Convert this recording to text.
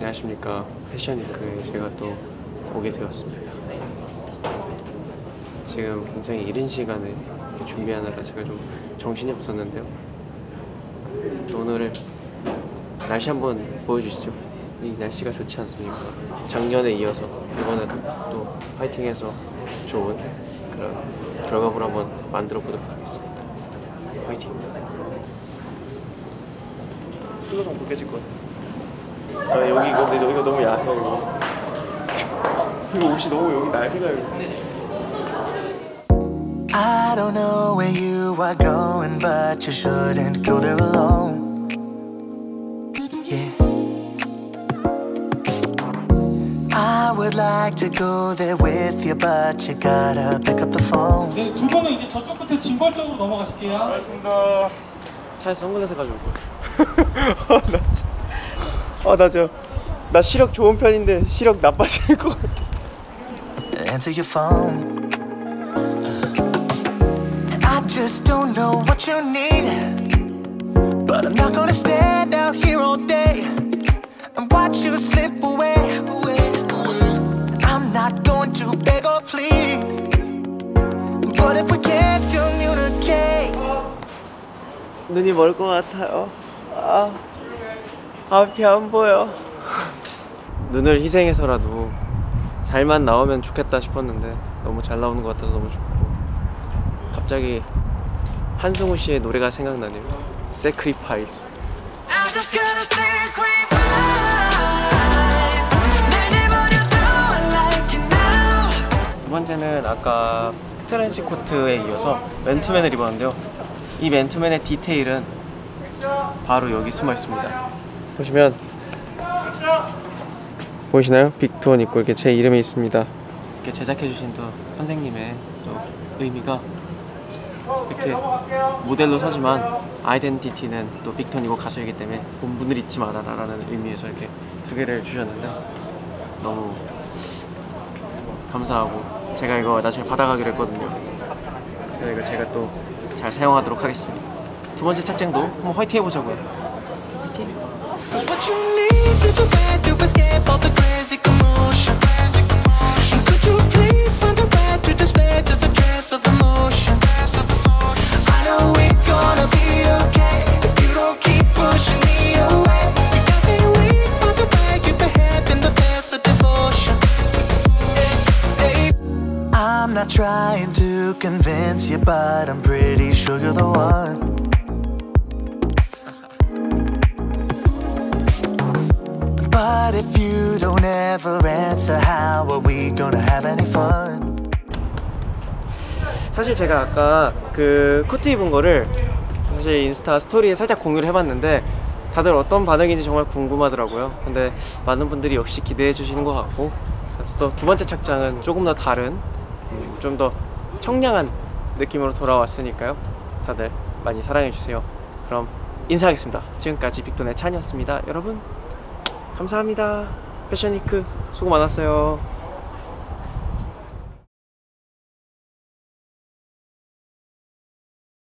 안녕하십니까. 패션위크에 제가 또 오게 되었습니다. 지금 굉장히 이른 시간에 준비하느라 제가 좀 정신이 없었는데요. 또 오늘 날씨 한번 보여주시죠. 이 날씨가 좋지 않습니까? 작년에 이어서 이번에도 또 파이팅해서 좋은 그런 결과물 한번 만들어 보도록 하겠습니다. 파이팅! 뚜껑 벗겨질 것 같아 아 여기 이거 근데 여기가 너무 야해 이거 이거 옷이 너무 여기 날개가 여기 I don't know where you are going, but you shouldn't go there alone. Yeah. I would like to go there with you, but you gotta pick up the phone. 네, 두 분은 이제 저쪽 끝에 징벌 쪽으로 넘어가실게요. 차에 선글라스 가지고 올 거야 아 나 저 나 시력 좋은 편인데 시력 나빠질 것 같아 Answer your phone. I just don't know what you need. But I'm not gonna stand out here all day and watch you slip away. I'm not going to beg or plead. But if we can't communicate, 눈이 멀 것 같아요 아 앞이 안 보여. 눈을 희생해서라도 잘만 나오면 좋겠다 싶었는데 너무 잘 나오는 것 같아서 너무 좋고. 갑자기 한승우 씨의 노래가 생각나네요. Sacrifice. 두 번째는 아까 트렌치 코트에 이어서 맨투맨을 입었는데요. 이 맨투맨의 디테일은 바로 여기 숨어 있습니다. 보시면 보이시나요? 빅톤 있고 이렇게 제 이름이 있습니다. 이렇게 제작해 주신 또 선생님의 또 의미가 이렇게 모델로 서지만 아이덴티티는 또 빅톤이고 가수이기 때문에 본분을 잊지 마라라는 의미에서 이렇게 두 개를 주셨는데 너무 감사하고 제가 이거 나중에 받아가기로 했거든요. 그래서 이거 제가 또 잘 사용하도록 하겠습니다. 두 번째 착장도 한번 화이팅 해보자고요. What you need is a way to escape all the crazy commotion. Could you please find a way to of emotion? I know we're gonna be okay if you don't keep pushing me away. You got me weak by the way you the of devotion. Hey, hey. I'm not trying to convince you, but I'm pretty sure you're the one you don't ever answer, how are we gonna have any fun? 사실 제가 아까 그 코트 입은 거를 사실 인스타 스토리에 살짝 공유를 해봤는데 다들 어떤 반응인지 정말 궁금하더라고요. 근데 많은 분들이 역시 기대해 주시는 것 같고 또 두 번째 착장은 조금 더 다른 음, 좀더 청량한 느낌으로 돌아왔으니까요. 다들 많이 사랑해 주세요. 그럼 인사하겠습니다. 지금까지 빅톤의 찬이었습니다. 여러분 감사합니다. 패션위크 수고 많았어요.